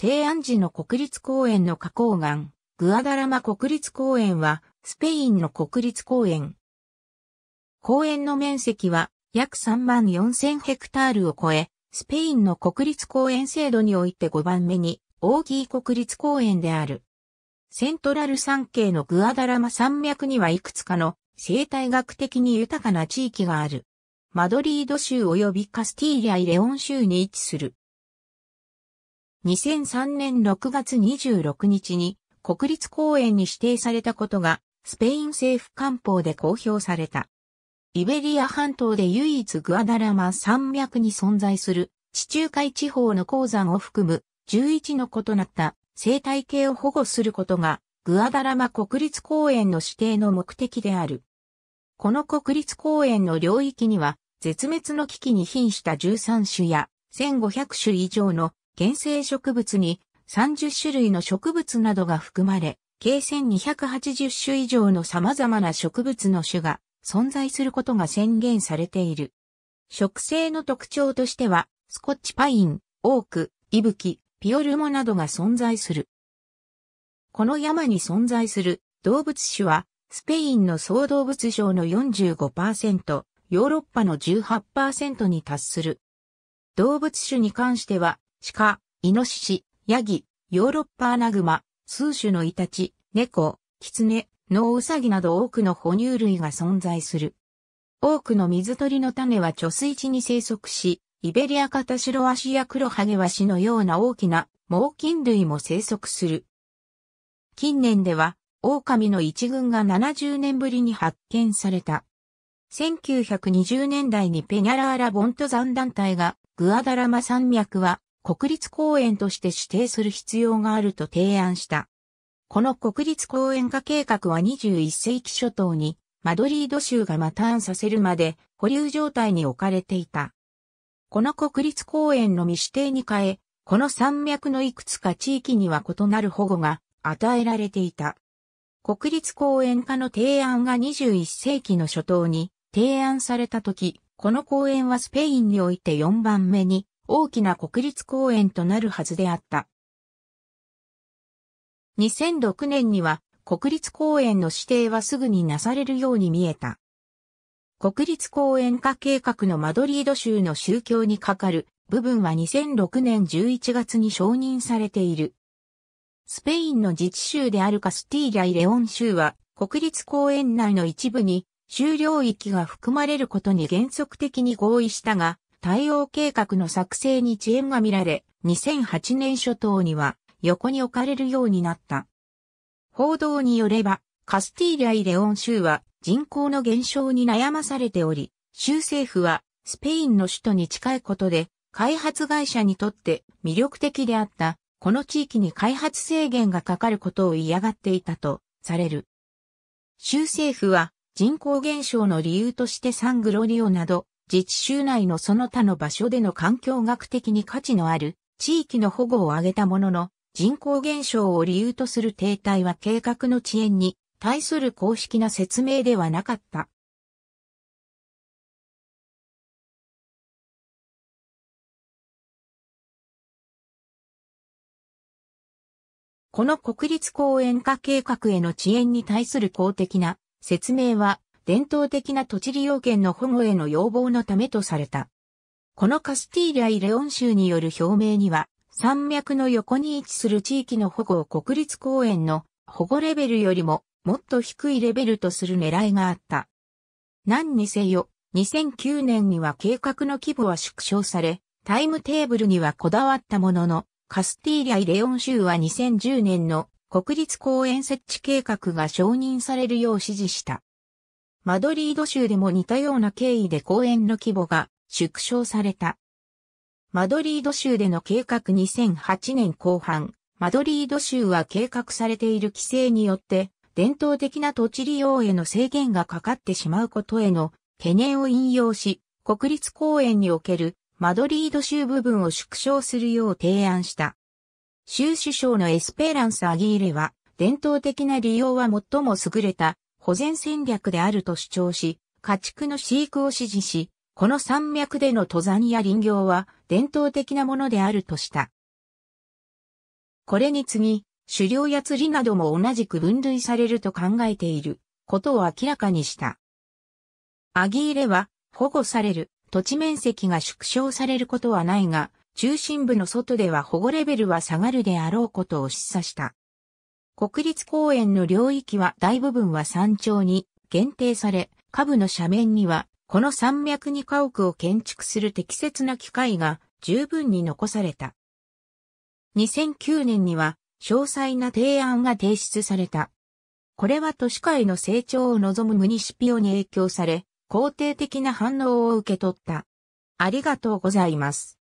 提案時の国立公園の花崗岩、グアダラマ国立公園は、スペインの国立公園。公園の面積は約3万4000ヘクタールを超え、スペインの国立公園制度において5番目に大きい国立公園である。セントラル山系のグアダラマ山脈にはいくつかの生態学的に豊かな地域がある。マドリード州及びカスティーリャイ・レオン州に位置する。2003年6月26日に国立公園に指定されたことがスペイン政府官報で公表された。イベリア半島で唯一グアダラマ山脈に存在する地中海地方の鉱山を含む11の異なった生態系を保護することがグアダラマ国立公園の指定の目的である。この国立公園の領域には絶滅の危機に瀕した13種や1500種以上の原生植物に30種類の植物などが含まれ、計1280種以上の様々な植物の種が存在することが宣言されている。植生の特徴としては、スコッチパイン、オーク、イブキ、ピオルモなどが存在する。この山に存在する動物種は、スペインの総動物賞の45%、ヨーロッパの18%に達する。動物種に関しては、鹿、イノシシ、ヤギ、ヨーロッパアナグマ、数種のイタチ、猫、キツネ、ノウサギなど多くの哺乳類が存在する。多くの水鳥の種は貯水地に生息し、イベリアカタシロワシやクロハゲワシのような大きな猛禽類も生息する。近年では、狼の一群が70年ぶりに発見された。1920年代にペニャラーラ・ボント山団体がグアダラマ山脈は国立公園として指定する必要があると提案した。この国立公園化計画は21世紀初頭にマドリード州がマターンさせるまで保留状態に置かれていた。この国立公園の未指定に変え、この山脈のいくつか地域には異なる保護が与えられていた。国立公園化の提案が21世紀の初頭に提案された時、この公園はスペインにおいて4番目に大きな国立公園となるはずであった。2006年には国立公園の指定はすぐになされるように見えた。国立公園化計画のマドリード州の宗教にかかる部分は2006年11月に承認されている。スペインの自治州であるカスティーリャイ・レオン州は国立公園内の一部に終領域が含まれることに原則的に合意したが、対応計画の作成に遅延が見られ、2008年初頭には横に置かれるようになった。報道によれば、カスティーリャイ・レオン州は人口の減少に悩まされており、州政府はスペインの首都に近いことで、開発会社にとって魅力的であったこの地域に開発制限がかかることを嫌がっていたとされる。州政府は人口減少の理由としてサングロリオなど自治州内のその他の場所での環境学的に価値のある地域の保護を挙げたものの人口減少を理由とする停滞は計画の遅延に対する公式な説明ではなかった。この国立公園化計画への遅延に対する公的な説明は伝統的な土地利用権の保護への要望のためとされた。このカスティーリャイ・レオン州による表明には山脈の横に位置する地域の保護を国立公園の保護レベルよりももっと低いレベルとする狙いがあった。何にせよ、2009年には計画の規模は縮小され、タイムテーブルにはこだわったものの、カスティーリャイ・レオン州は2010年の国立公園設置計画が承認されるよう指示した。マドリード州でも似たような経緯で公園の規模が縮小された。マドリード州での計画2008年後半、マドリード州は計画されている規制によって伝統的な土地利用への制限がかかってしまうことへの懸念を引用し、国立公園におけるマドリード州部分を縮小するよう提案した。州首相のエスペランス・アギーレは、伝統的な利用は最も優れた保全戦略であると主張し、家畜の飼育を支持し、この山脈での登山や林業は伝統的なものであるとした。これに次、狩猟や釣りなども同じく分類されると考えていることを明らかにした。アギーレは保護される土地面積が縮小されることはないが、中心部の外では保護レベルは下がるであろうことを示唆した。国立公園の領域は大部分は山頂に限定され、下部の斜面にはこの山脈に家屋を建築する適切な機会が十分に残された。2009年には詳細な提案が提出された。これは都市会の成長を望むムニシピオに影響され、肯定的な反応を受け取った。ありがとうございます。